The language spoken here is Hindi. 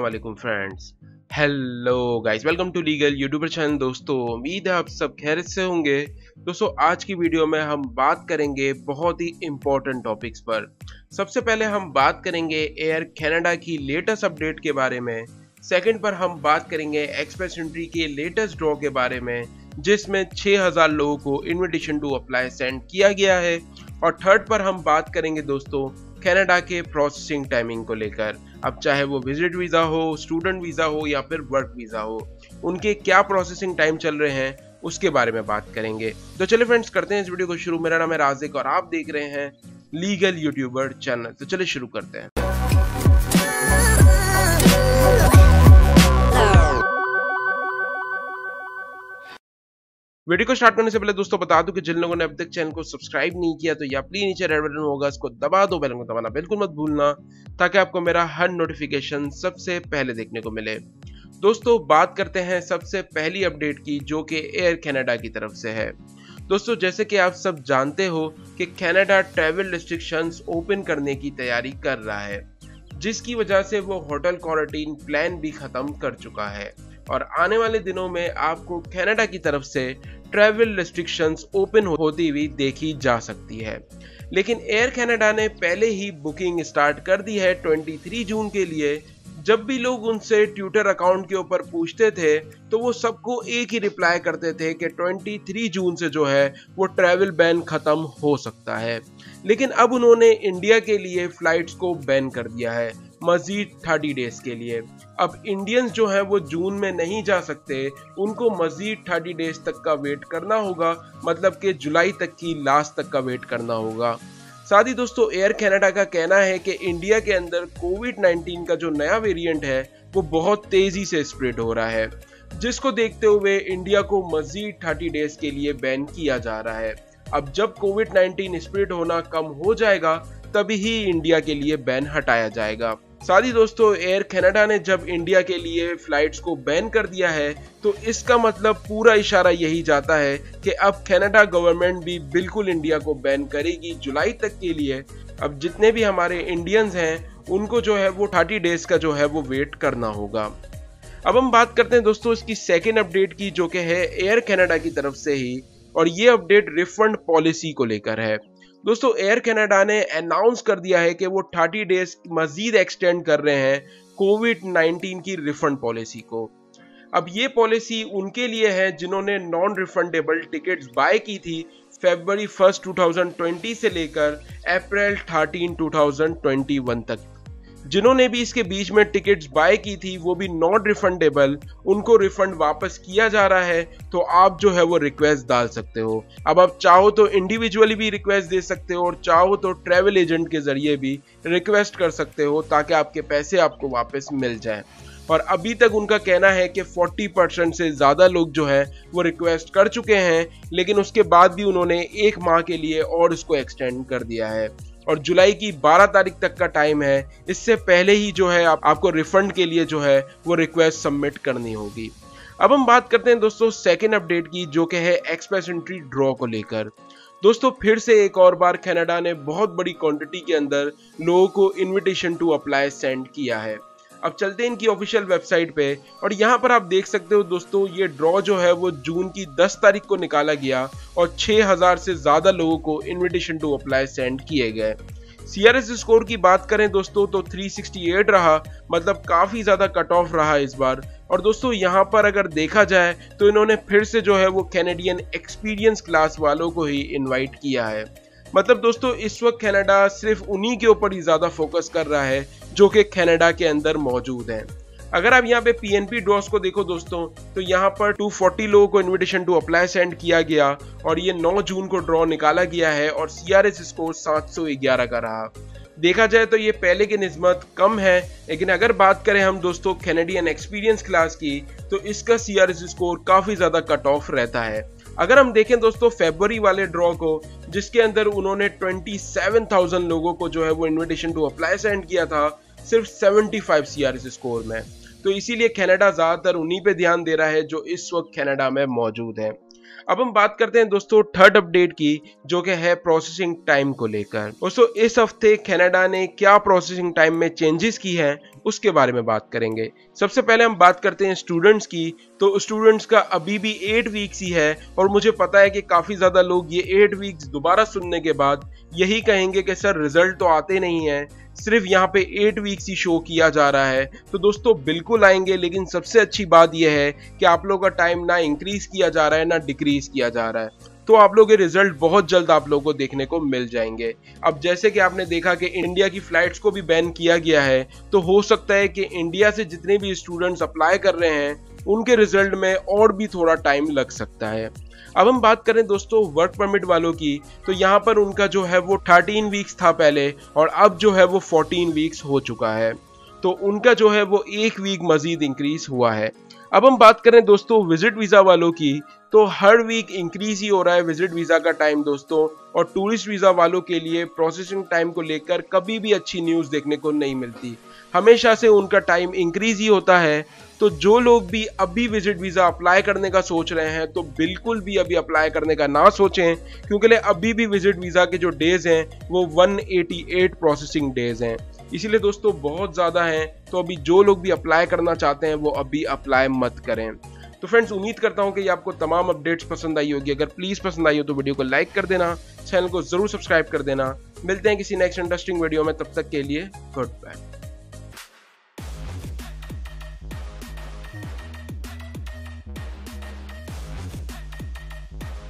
वालेकुम friends. Hello guys, welcome to legal YouTuber channel. दोस्तों, उम्मीद है आप सब खैर से होंगे। दोस्तों, आज की वीडियो में हम बात करेंगे बहुत ही इम्पोर्टेंट टॉपिक्स पर। सबसे पहले हम बात करेंगे एयर कनाडा की लेटेस्ट अपडेट के बारे में। सेकंड पर हम बात करेंगे एक्सप्रेस एंट्री के लेटेस्ट ड्रॉ के बारे में, जिसमें 6000 लोगों को इनविटेशन टू अप्लाई सेंड किया गया है। और थर्ड पर हम बात करेंगे दोस्तों कनाडा के प्रोसेसिंग टाइमिंग को लेकर। अब चाहे वो विज़िट वीज़ा हो स्टूडेंट वीज़ा हो या फिर वर्क वीज़ा हो, उनके क्या प्रोसेसिंग टाइम चल रहे हैं, उसके बारे में बात करेंगे। तो चलिए फ्रेंड्स करते हैं इस वीडियो को शुरू। मेरा नाम है राजिक और आप देख रहे हैं लीगल यूट्यूबर चैनल तो चलिए शुरू करते हैं। वीडियो को स्टार्ट करने से पहले दोस्तों बता दूँ कि जिन लोगों ने अभी तक चैनल को सब्सक्राइब नहीं किया तो या प्लीज़ नीचे रेड बटन होगा, इसको दबा दो, बेल को दबाना बिल्कुल मत भूलना, ताकि आपको मेरा हर नोटिफिकेशन सबसे पहले देखने को मिले। दोस्तों, बात करते हैं सबसे पहली अपडेट की, जो कि एयर कैनेडा की तरफ़ से है। दोस्तों, जैसे कि आप सब जानते हो कि कनाडा ट्रैवल रिस्ट्रिक्शंस ओपन करने की तैयारी कर रहा है, जिसकी वजह से वो होटल क्वारंटीन प्लान भी खत्म कर चुका है। और आने वाले दिनों में आपको कनाडा की तरफ़ से ट्रैवल रिस्ट्रिक्शंस ओपन होती हुई देखी जा सकती है। लेकिन एयर कनाडा ने पहले ही बुकिंग स्टार्ट कर दी है 23 जून के लिए। जब भी लोग उनसे ट्विटर अकाउंट के ऊपर पूछते थे तो वो सबको एक ही रिप्लाई करते थे कि 23 जून से जो है, वो ट्रैवल बैन खत्म हो सकता है। लेकिन अब उन्होंने इंडिया के लिए फ्लाइट्स को बैन कर दिया है। मजीद थर्टी डेज़ के लिए। अब इंडियंस जो हैं वो जून में नहीं जा सकते, उनको मजीद थर्टी डेज़ तक का वेट करना होगा मतलब कि जुलाई तक की लास्ट तक का वेट करना होगा। साथ ही दोस्तों एयर कनाडा का कहना है कि इंडिया के अंदर कोविड 19 का जो नया वेरिएंट है, वो बहुत तेज़ी से स्प्रेड हो रहा है, जिसको देखते हुए इंडिया को मजीद थर्टी डेज़ के लिए बैन किया जा रहा है। अब जब कोविड 19 स्प्रेड होना कम हो जाएगा, तभी ही इंडिया के लिए बैन हटाया जाएगा। साथ ही दोस्तों एयर कनाडा ने जब इंडिया के लिए फ्लाइट्स को बैन कर दिया है तो इसका मतलब पूरा इशारा यही जाता है कि अब कनाडा गवर्नमेंट भी बिल्कुल इंडिया को बैन करेगी जुलाई तक के लिए। अब जितने भी हमारे इंडियंस हैं, उनको जो है वो थर्टी डेज़ का जो है वो वेट करना होगा। अब हम बात करते हैं दोस्तों, इसकी सेकेंड अपडेट की, जो कि है एयर कनाडा की तरफ़ से ही, और ये अपडेट रिफंड पॉलिसी को लेकर है। दोस्तों एयर कनाडा ने अनाउंस कर दिया है कि वो 30 डेज़ मजीद एक्सटेंड कर रहे हैं कोविड 19 की रिफंड पॉलिसी को। अब ये पॉलिसी उनके लिए है जिन्होंने नॉन रिफंडेबल टिकट्स बाय की थी फेबर फ़र्स्ट 2020 से लेकर अप्रैल 13 2021 तक। जिन्होंने भी इसके बीच में टिकट्स बाय की थी, वो भी नॉट रिफंडेबल उनको रिफंड वापस किया जा रहा है तो आप जो है वो रिक्वेस्ट डाल सकते हो। अब आप चाहो तो इंडिविजुअली भी रिक्वेस्ट दे सकते हो और चाहो तो ट्रेवल एजेंट के ज़रिए भी रिक्वेस्ट कर सकते हो, ताकि आपके पैसे आपको वापस मिल जाए। और अभी तक उनका कहना है कि 40 परसेंट से ज़्यादा लोग जो है, वो रिक्वेस्ट कर चुके हैं, लेकिन उसके बाद भी उन्होंने एक माह के लिए और उसको एक्सटेंड कर दिया है। और जुलाई की 12 तारीख तक का टाइम है। इससे पहले ही जो है आप, आपको रिफंड के लिए जो है वो रिक्वेस्ट सबमिट करनी होगी। अब हम बात करते हैं दोस्तों सेकेंड अपडेट की जो कि है एक्सप्रेस एंट्री ड्रॉ को लेकर। दोस्तों फिर से एक और बार कनाडा ने बहुत बड़ी क्वांटिटी के अंदर लोगों को इनविटेशन टू अप्लाई सेंड किया है। अब चलते हैं इनकी ऑफिशियल वेबसाइट पे। और यहाँ पर आप देख सकते हो दोस्तों, ये ड्रॉ जो है वो जून की 10 तारीख को निकाला गया और 6000 से ज़्यादा लोगों को इनविटेशन टू अप्लाई सेंड किए गए। सीआरएस स्कोर की बात करें दोस्तों तो 368 रहा मतलब काफ़ी ज़्यादा कट ऑफ़ रहा इस बार। और दोस्तों, यहाँ पर अगर देखा जाए तो इन्होंने फिर से जो है वो कैनेडियन एक्सपीरियंस क्लास वालों को ही इनवाइट किया है। मतलब दोस्तों, इस वक्त कनाडा सिर्फ़ उन्हीं के ऊपर ही ज़्यादा फोकस कर रहा है, जो कि कनाडा के अंदर मौजूद हैं। अगर आप यहाँ पे पीएनपी ड्रॉस को देखो दोस्तों तो यहाँ पर 240 लोगों को इनविटेशन टू अप्लाई सेंड किया गया, और ये 9 जून को ड्रॉ निकाला गया है, और सीआरएस स्कोर 711 का रहा। देखा जाए तो ये पहले की नस्बत कम है, लेकिन अगर बात करें हम दोस्तों कैनेडियन एक्सपीरियंस क्लास की तो इसका सीआरएस स्कोर काफ़ी ज़्यादा कट ऑफ़ रहता है। अगर हम देखें दोस्तों फेबरी वाले ड्रॉ को जिसके अंदर उन्होंने 27,000 लोगों को जो है वो इनविटेशन टू अप्लाई सेंड किया था सिर्फ़ 75 सीआरएस स्कोर में। तो इसीलिए कनाडा ज़्यादातर उन्हीं पे ध्यान दे रहा है जो इस वक्त कनाडा में मौजूद है। अब हम बात करते हैं दोस्तों थर्ड अपडेट की, जो कि है प्रोसेसिंग टाइम को लेकर। दोस्तों, इस हफ़्ते कनाडा ने क्या प्रोसेसिंग टाइम में चेंजेस की है, उसके बारे में बात करेंगे। सबसे पहले हम बात करते हैं स्टूडेंट्स की तो स्टूडेंट्स का अभी भी एट वीक्स ही है, और मुझे पता है कि काफ़ी ज़्यादा लोग ये एट वीक्स दोबारा सुनने के बाद यही कहेंगे कि, सर रिज़ल्ट तो आते नहीं है। सिर्फ़ यहाँ पे एट वीक्स ही शो किया जा रहा है। तो दोस्तों, बिल्कुल आएँगे, लेकिन सबसे अच्छी बात यह है कि आप लोगों का टाइम ना इंक्रीज किया जा रहा है, ना डिक्रीज किया जा रहा है। तो आप लोग के रिज़ल्ट बहुत जल्द आप लोगों को देखने को मिल जाएँगे। अब जैसे कि आपने देखा कि इंडिया की फ्लाइट्स को भी बैन किया गया है तो हो सकता है कि इंडिया से जितने भी स्टूडेंट्स अप्लाई कर रहे हैं उनके रिज़ल्ट में और भी थोड़ा टाइम लग सकता है। अब हम बात करें दोस्तों वर्क परमिट वालों की तो यहाँ पर उनका जो है वो 13 वीक्स था पहले और अब जो है वो 14 वीक्स हो चुका है। तो उनका जो है वो एक वीक मजीद इंक्रीज हुआ है। अब हम बात करें दोस्तों विज़िट वीज़ा वालों की तो हर वीक इंक्रीज ही हो रहा है विज़िट वीज़ा का टाइम दोस्तों और टूरिस्ट वीज़ा वालों के लिए प्रोसेसिंग टाइम को लेकर कभी भी अच्छी न्यूज़ देखने को नहीं मिलती। हमेशा से उनका टाइम इंक्रीज ही होता है तो जो लोग भी अभी विज़िट वीज़ा अप्लाई करने का सोच रहे हैं तो बिल्कुल भी अभी अप्लाई करने का ना सोचें, क्योंकि अभी भी विज़िट वीज़ा के जो डेज़ हैं, वो 188 प्रोसेसिंग डेज़ हैं। इसीलिए दोस्तों, बहुत ज़्यादा हैं तो अभी जो लोग भी अप्लाई करना चाहते हैं, वो अभी अप्लाई मत करें। तो फ्रेंड्स उम्मीद करता हूँ कि आपको तमाम अपडेट्स पसंद आई होगी। अगर प्लीज़ पसंद आई हो तो वीडियो को लाइक कर देना चैनल को ज़रूर सब्सक्राइब कर देना। मिलते हैं किसी नेक्स्ट इंटरेस्टिंग वीडियो में, तब तक के लिए गुड बाय